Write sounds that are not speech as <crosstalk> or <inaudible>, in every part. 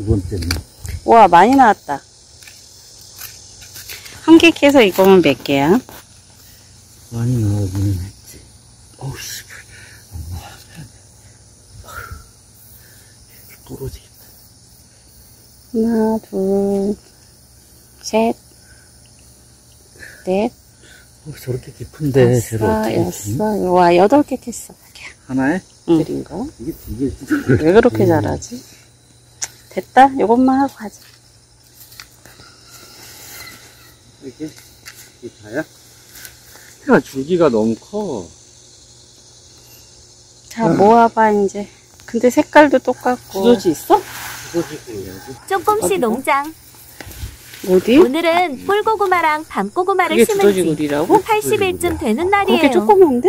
두 번째는. 와, 많이 나왔다. 한 개 캐서 이거면 몇 개야? 많이 나오기는 했지. 어우, 씨. 부러지겠다. 하나, 둘, 셋, 넷, 어, 저렇게 깊은데, 했지? 여섯, 와, 여덟 개 캤어. 하나에? 응. 드린 거. 이게, 이게. 왜 그렇게 잘하지? 됐다. 이것만 하고 가자. 이게, 이게 다야? 야, 줄기가 너무 커. 자, 모아봐, 이제. 근데 색깔도 똑같고. 구조지 있어? 부서지고 해야지. 조금씩? 농장. 어디? 오늘은 꿀고구마랑 밤고구마를 그게 심은 지 두더지굴이라고? 80일쯤 되는 그렇게 날이에요. 조그만데?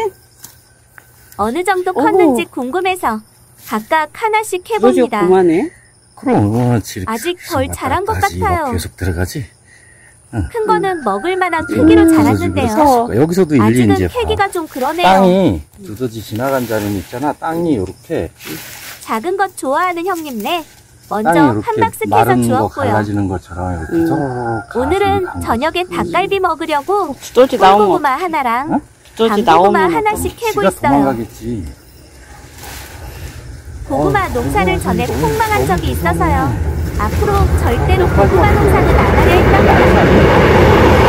어느 정도 오. 컸는지 궁금해서 각각 하나씩 두더지가 해봅니다. 그럼 얼마나 지? 아직 덜 자란 것 같아요. 계속 들어가지? 큰 거는 먹을 만한 크기로 음, 자랐는데요. 여기서도 일리 아직은 이제 봐. 캐기가 좀 그러네요. 땅이 두더지 지나간 자리는 있잖아. 땅이 이렇게 작은 것 좋아하는 형님네. 먼저 한 박스 캐서 주었고요. 갈라지는 것처럼 이렇게 음. 오늘은 저녁에 닭갈비 먹으려고 나오면, 꿀고구마 하나랑 어? 나오면. 하나씩 캐고 있어요. 도망가겠지. 고구마 어, 농사를 전에 폭망한 적이. 있어서요. 앞으로 절대로 고구마 농사는 안 하려 했답니다.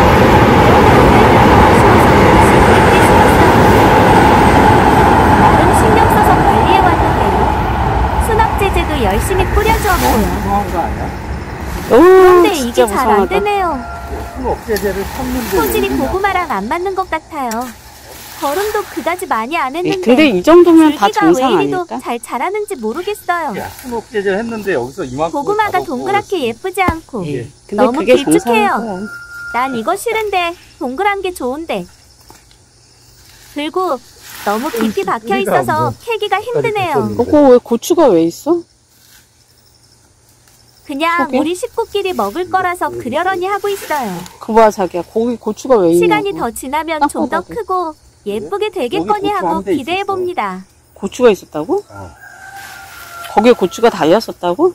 나름 신경 써서 관리해 왔는데요. 수납 제재도 열심히 뿌려주었고요. 오, 근데 진짜 이게 잘 안. 되네요. 소질이? 고구마랑 안 맞는 것 같아요. 거름도 그다지 많이 안 예, 했는데 근데 이 정도면 다 줄기가 정상 왜 이리도 아닐까? 잘 자라는지 모르겠어요. 야, 술 억제제 했는데 여기서 이만큼 고구마가 동그랗게 예쁘지 않고 예. 근데 너무 그게 길쭉해요. 난 이거 싫은데 동그란 게 좋은데 그리고 너무 깊이 박혀 있어서 뭐 캐기가 힘드네요. 끝까지 그거 왜 고추가 왜 있어? 그냥 저게? 우리 식구끼리 먹을 거라서 그려려니 하고 있어요. 그봐 자기야 거기 고추가 왜 있냐고 시간이 더 지나면 좀 더. 크고 예쁘게 되겠거니 하고 기대해. 봅니다. 고추가 있었다고? 어. 거기에 고추가 달렸었다고?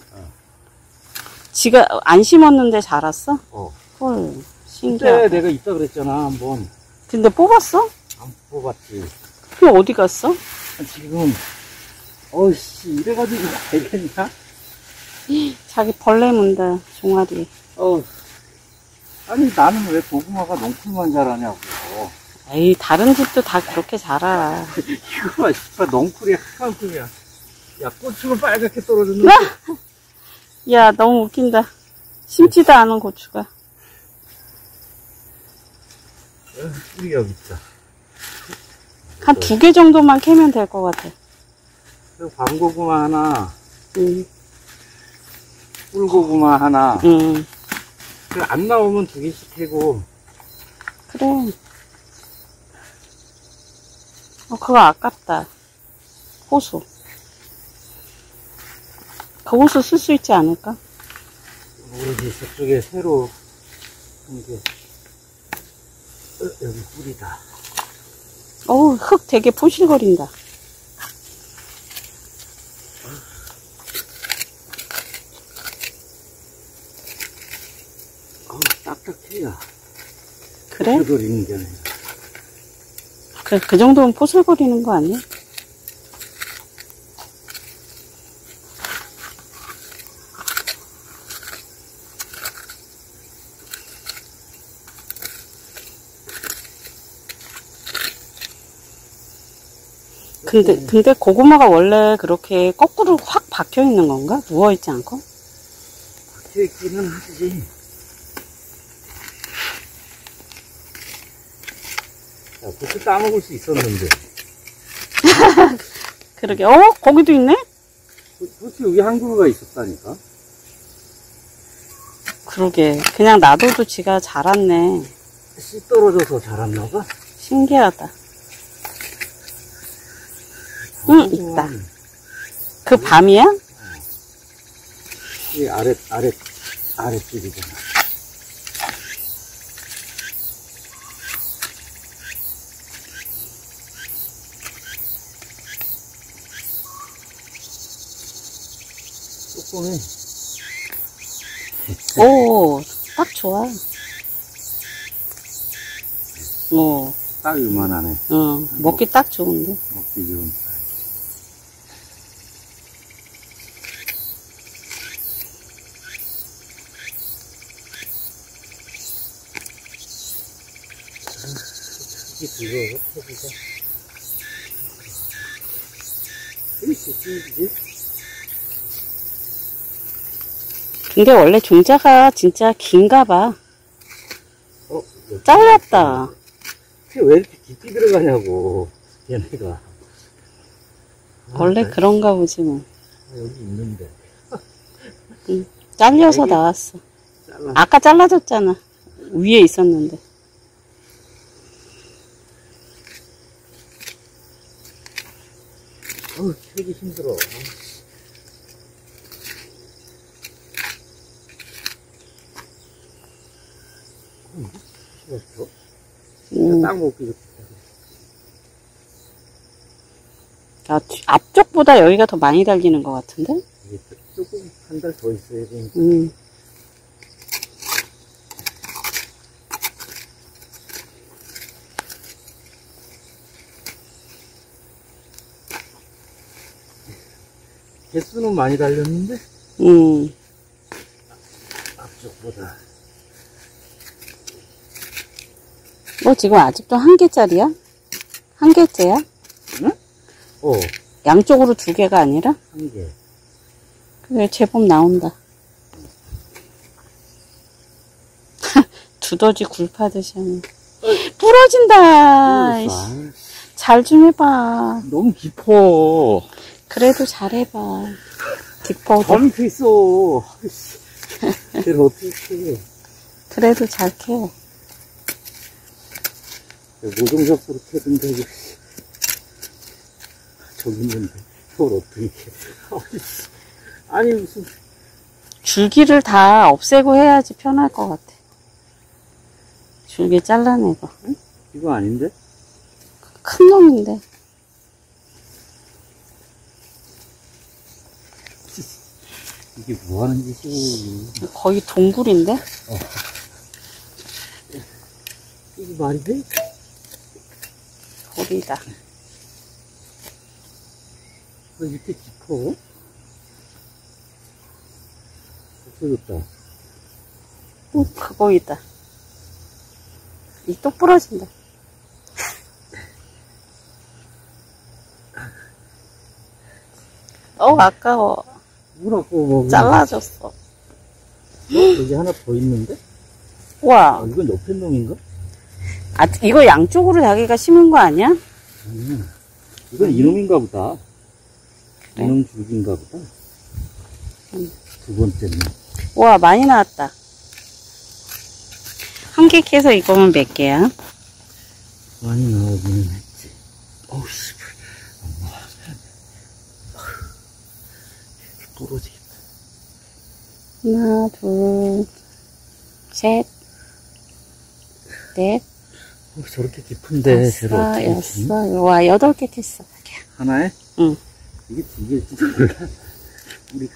지가 안 심었는데 자랐어? 어. 헐 그때 신기하다 내가 있다 그랬잖아 한번 근데 뽑았어? 안 뽑았지 그럼 어디 갔어? 지금 어이씨 이래가지고 되겠냐? 자기 벌레 문다 종아리 어 아니 나는 왜 고구마가 넝쿨만 자라냐고 에이 다른 집도 다 그렇게 자라 이거 봐 씨발 넝쿨이 한만큼이야. 야 고추는 빨갛게 떨어졌는데. 야 너무 웃긴다. 심지도 않은 고추가. 뿌리 여기 있다. 한 두 개 정도만 캐면 될 것 같아. 그리고 밤고구마 하나. 음, 꿀고구마 하나. 음. 그안 나오면 두 개씩 캐고. 그래 어 그거 아깝다. 호수. 그 호수 쓸 수 있지 않을까? 모르지 저쪽에 새로 한게 어, 여기 뿌리다. 어우 흙 되게 포실거린다. 어 딱딱해요. 그래? 그리는 게 아니라 그, 그 정도면 포슬거리는 거 아니야? 근데, 근데 고구마가 원래 그렇게 거꾸로 확 박혀 있는 건가? 누워 있지 않고? 박혀 있기는 하지 야 고추 따먹을 수 있었는데 <laughs> 그러게, 어? 거기도 있네? 고추 여기 한 그루가 있었다니까 그러게. 그냥 놔둬도 지가 자랐네. 씨 떨어져서 자랐나 봐 신기하다. 응, 있다. 그 밤이야? 이 아래 아래 아랫줄이잖아 조금이 오, 딱 좋아. 오, 딱 요만하네. 어, 먹기 딱 좋은데. 먹기 좋은. 이게 그거 어떻게 이게 근데 원래 종자가 진짜 긴가 봐. 어, 여기 잘랐다. 왜 이렇게 깊이 들어가냐고 얘네가 원래 그런가 보지 뭐. 아, 여기 있는데 잘려서 이게- 나왔어. 잘라 아까 잘라졌잖아. 위에 있었는데. 어우 캐기 힘들어 어, 음, 딱 먹기 아, 뒤- 앞쪽보다 여기가 더 많이 달리는 것 같은데? 이게 조금 한 달 더 있어야 되니까 음. 개수는 많이 달렸는데 음. 앞쪽보다 뭐 지금 아직도 한 개짜리야? 한 개째야? 어, 양쪽으로 두 개가 아니라? 한 개. 그래, 제법 나온다. <laughs> 두더지 굴 파듯이 하네. 부러진다. 잘 좀 해봐. 너무 깊어. 그래도 잘해봐. 깊어도. 저 밑에 있어. <laughs> 걔를 어떻게 해. 그래도 잘 캐. 모종잡으로 캐던데, 이거. 저기 있는데, 그걸 어떻게. 아니, 무슨, 줄기를 다 없애고 해야지 편할 것 같아. 줄기 잘라내고. 이거 아닌데? 큰 놈인데. <laughs> 이게 뭐 하는 짓이야. 거의 동굴인데? 이게 말이 돼? 돌이다. 왜 이렇게 깊어? 없어졌다. 또 그거이다. 이또 부러진다. <laughs> 어, 아까워. 뭐라고, 뭐. 잘라졌어. 여기 하나 더 있는데? 와, 아, 이건 옆에 놈인가? 아, 이거 양쪽으로 자기가 심은 거 아니야? 음. 이건 이놈인가 보다. 그래? 이놈 줄기인가 보다. 음. 두 번째는. 와, 많이 나왔다. 한 개 캐서 이거면 몇 개야? 많이 나오기는 했지. 어우, 씨. 엄마. 부러지겠다. 하나, 둘, 셋, 넷, 어, 저렇게 깊은데, 쟤를 다섯, 어떻게? 여섯, 와, 여덟 개 캐어 하나에? 응. 이게 두 개일지도 몰라. 우리가.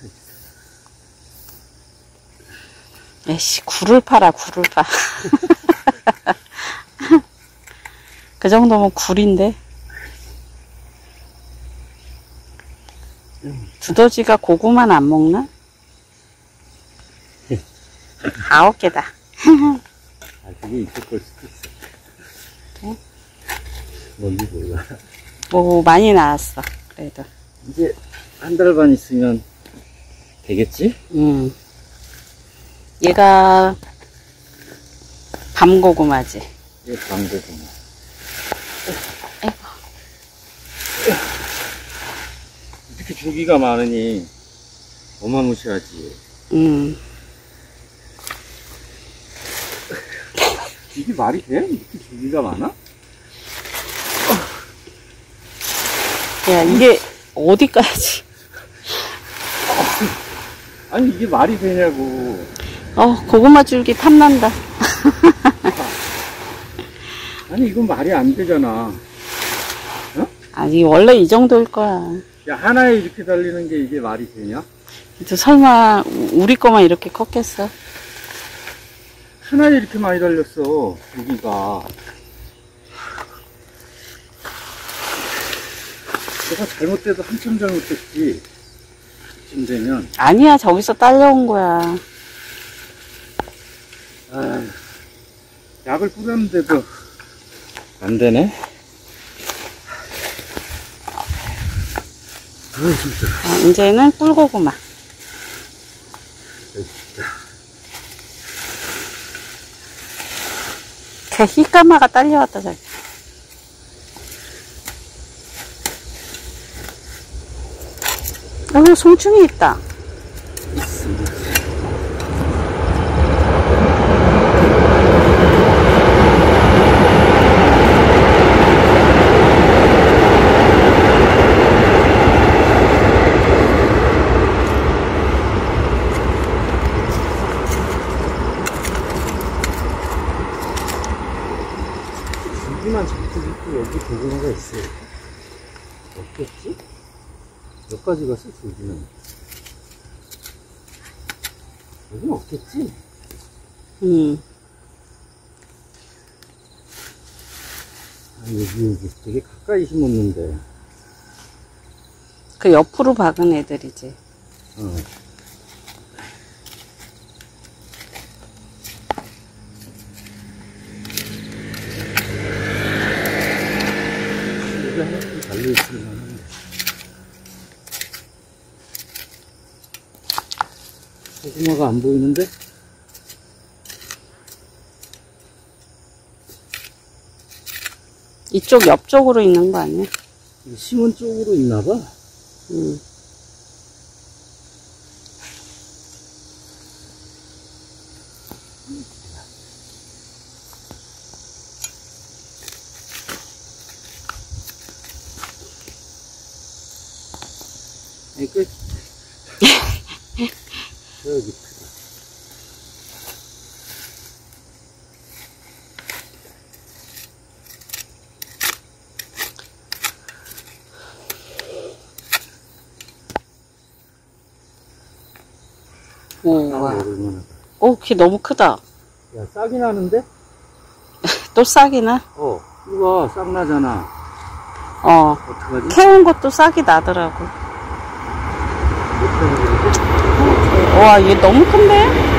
에이씨, 굴을 팔아, 굴을 파. <laughs> 그 정도면 굴인데. 두더지가 고구마는 안 먹나? 아홉 개다. <laughs> 아, 그게 있을 걸 수도 있어. 그래? 뭔지 몰라. 뭐, 많이 나왔어. 그래도. 이제 한 달 반 있으면 되겠지? 음. 얘가 밤고구마지. 이게 광고구나. 아이고. 이렇게 줄기가 많으니 어마무시하지. 음. 이게 말이 돼? 이렇게 줄기가 많아? 야, 이게 어디까지? 아니 이게 말이 되냐고. 어, 고구마 줄기 탐난다. 아니 이건 말이 안 되잖아. 아니, 원래 이 정도일 거야. 야 하나에 이렇게 달리는 게 이게 말이 되냐? 저 설마 우리 거만 이렇게 컸겠어? 하나에 이렇게 많이 달렸어, 여기가. 내가 잘못돼도 한참 잘못됐지. 이쯤 되면. 아니야, 저기서 딸려온 거야. 아, 약을 뿌렸는데도 안 되네. 진짜. 아, 이제는 꿀고구마. 개 희까마가 딸려왔다, 저기. 여기 송충이 있다. 여기만 잔뜩 있고 여기 조개가 있어요. 없겠지? 몇 가지 갔어, 조개는? 여기 없겠지? 음. 아, 여기, 여기 되게 가까이 심었는데. 그 옆으로 박은 애들이지. 어. 여기 하나씩 달려있으면 하는데. 고구마가 안 보이는데? 이쪽 옆쪽으로 있는 거 아니야? 이 심은 쪽으로 있나봐. 음. 오, 아, 와. 얼마나. 오, 키 너무 크다. 야, 싹이 나는데? <laughs> 또 싹이 나? 어, 이거 싹 나잖아. 어. 어떡하지? 캐온 것도 싹이 나더라고. 와, 얘 너무 큰데?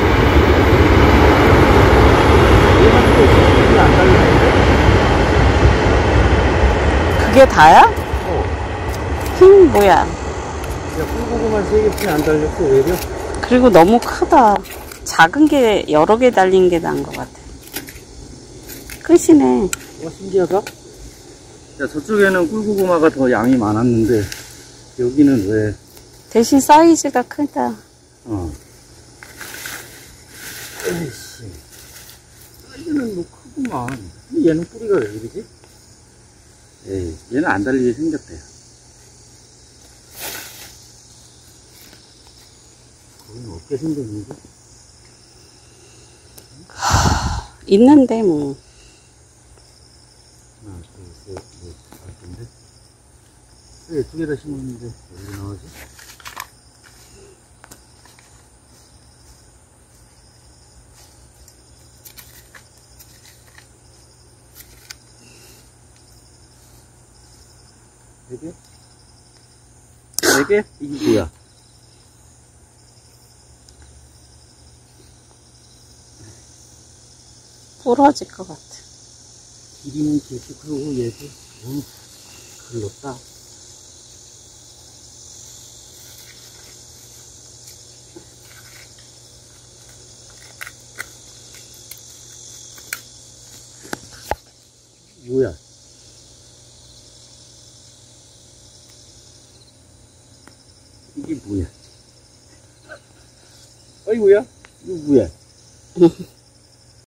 그게 다야? 어. 힘 뭐야? 야, 꿀고구마 세 개 뿐이 안 달렸어, 왜려? 그리고 너무 크다. 작은 게 여러 개 달린 게 나은 것 같아. 끝이네. 와, 신기하다. 야, 저쪽에는 꿀고구마가 더 양이 많았는데, 여기는 왜, 대신 사이즈가 크다. 어. 에이씨. 사이즈는 뭐 크구만. 근데 얘는 뿌리가 왜 이러지? 에이, 얘는 안 달리게 생겼대 요. 거기는 어떻게 생겼는지? 있는데 뭐. 하나, 둘, 셋, 넷, 다섯인데? 왜두개 다 심었는데, 여기 나오지? 네 개? 네 개? 이게 뭐야? 부러질 것 같아. 길이는 길지, 그러고 얘도 너무 글렀다. 뭐야? 이게 뭐야? 아이고야? 이거 뭐야? <laughs>